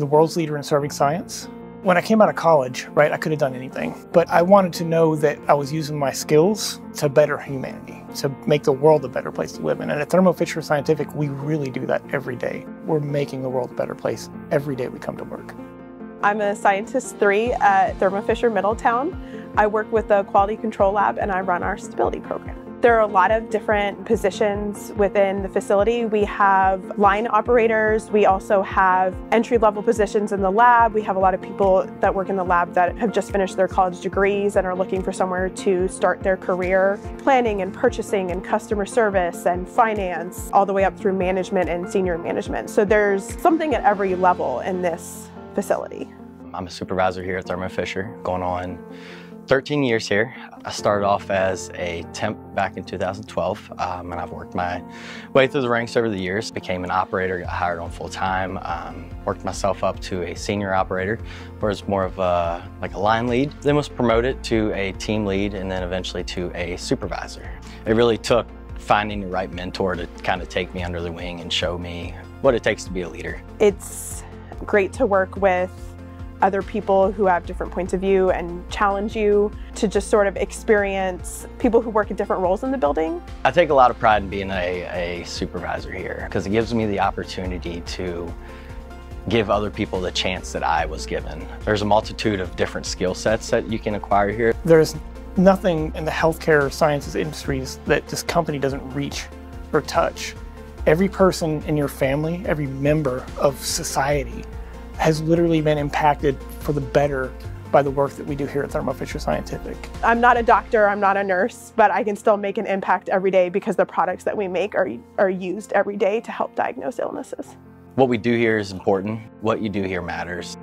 The world's leader in serving science. When I came out of college, right, I could have done anything, but I wanted to know that I was using my skills to better humanity, to make the world a better place to live in. And at Thermo Fisher Scientific, we really do that every day. We're making the world a better place every day we come to work. I'm a scientist three at Thermo Fisher Middletown. I work with the quality control lab and I run our stability program. There are a lot of different positions within the facility. We have line operators. We also have entry level positions in the lab. We have a lot of people that work in the lab that have just finished their college degrees and are looking for somewhere to start their career. Planning and purchasing and customer service and finance, all the way up through management and senior management. So there's something at every level in this facility. I'm a supervisor here at Thermo Fisher, going on 13 years here. I started off as a temp back in 2012, um, and I've worked my way through the ranks over the years. Became an operator, got hired on full time, um, worked myself up to a senior operator, where it's more of a, like a line lead. Then was promoted to a team lead, and then eventually to a supervisor. It really took finding the right mentor to kind of take me under the wing and show me what it takes to be a leader. It's great to work with other people who have different points of view and challenge you to just sort of experience people who work in different roles in the building. I take a lot of pride in being a, a supervisor here because it gives me the opportunity to give other people the chance that I was given. There's a multitude of different skill sets that you can acquire here. There's nothing in the healthcare sciences industries that this company doesn't reach or touch. Every person in your family, every member of society has literally been impacted for the better by the work that we do here at Thermo Fisher Scientific. I'm not a doctor, I'm not a nurse, but I can still make an impact every day because the products that we make are, are used every day to help diagnose illnesses. What we do here is important. What you do here matters.